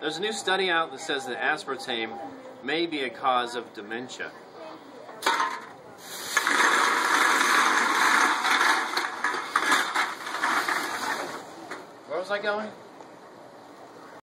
There's a new study out that says that aspartame may be a cause of dementia. Where was I going?